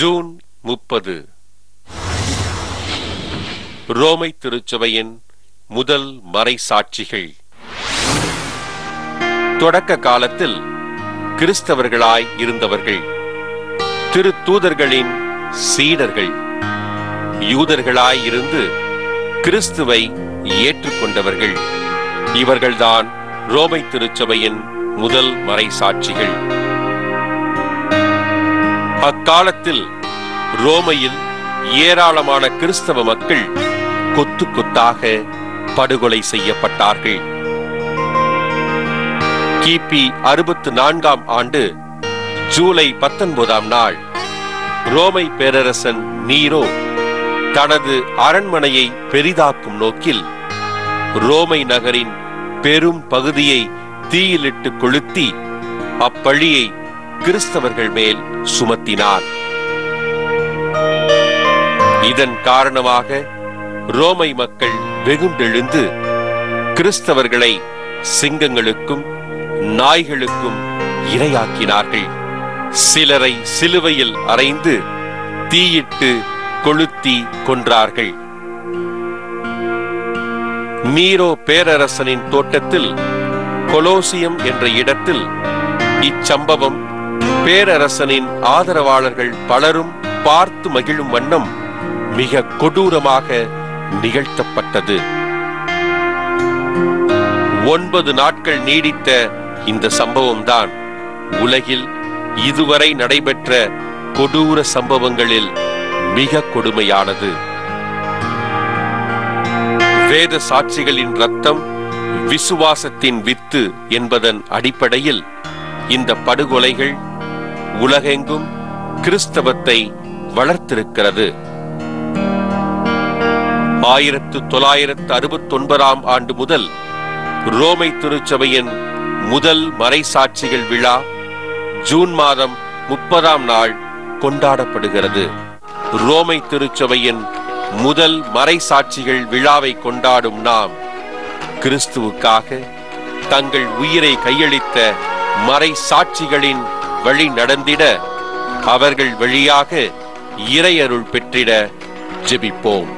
June முப்பது. ரோமை திருச்சபையின் முதல் மறைசாட்சிகள் தொடக்க காலத்தில் கிறிஸ்தவர்களாய் இருந்தவர்கள் திரு தூதர்களின் சீடர்கள் யூதர்களாய் இருந்து கிறிஸ்துவை ஏற்றுக்கொண்டவர்கள். இவர்கள்தான் ரோமை திருச்சபையின் முதல் மறைசாட்சிகள் அக்காலத்தில் ரோமையில் ஏராளமான கிறிஸ்தவ மக்கள் கொத்து கொத்தாக படுகொலை செய்யப்பட்டார்கள். கிபி அறுபத்து நான்காம் ஆண்டு ஜூலை பத்தொன்பதாம் நாள் ரோமை பேரரசன் நீரோ தனது அரண்மனையை பெரிதாக்கும் நோக்கில் ரோமை நகரின் பெரும் பகுதியை தீயிலிட்டு கொளுத்தி அப்பழியை கிறிஸ்தவர்கள் மேல் சுமத்தினார். இதன் காரணமாக ரோமை மக்கள் வெகுண்டெழுந்து கிறிஸ்தவர்களை சிங்கங்களுக்கும் நாய்களுக்கும் இரையாக்கினார்கள். சிலரை சிலுவையில் அறைந்து தீயிட்டு கொளுத்தி கொன்றார்கள். நீரோ பேரரசனின் தோட்டத்தில் கொலோசியம் என்ற இடத்தில் இச்சம்பவம் பேரரசனின் ஆதரவாளர்கள் பலரும் பார்த்து மகிழும் வண்ணம் மிக கொடூரமாக நிகழ்த்தப்பட்டது. ஒன்பது நாட்கள் நீடித்த இந்த சம்பவம்தான் உலகில் இதுவரை நடைபெற்ற கொடூர சம்பவங்களில் மிக கொடுமையானது. வேத சாட்சிகளின் ரத்தம் விசுவாசத்தின் வித்து என்பதன் அடிப்படையில் இந்த படுகொலைகள் உலகெங்கும் கிறிஸ்தவத்தை வளர்த்திருக்கிறது. ஆயிரத்து தொள்ளாயிரத்து அறுபத்தி ஒன்பதாம் ஆண்டு முதல் ரோமை திருச்சபையின் முதல் மறைசாட்சிகள் விழா ஜூன் மாதம் முப்பதாம் நாள் கொண்டாடப்படுகிறது. ரோமை திருச்சபையின் முதல் மறைசாட்சிகள் விழாவை கொண்டாடும் நாம் கிறிஸ்துவுக்காக தங்கள் உயிரை கையளித்த மறை சாட்சிகளின் வழி நடந்திட அவர்கள் வழியாக இறையருள் பெற்றிட ஜெபிப்போம்.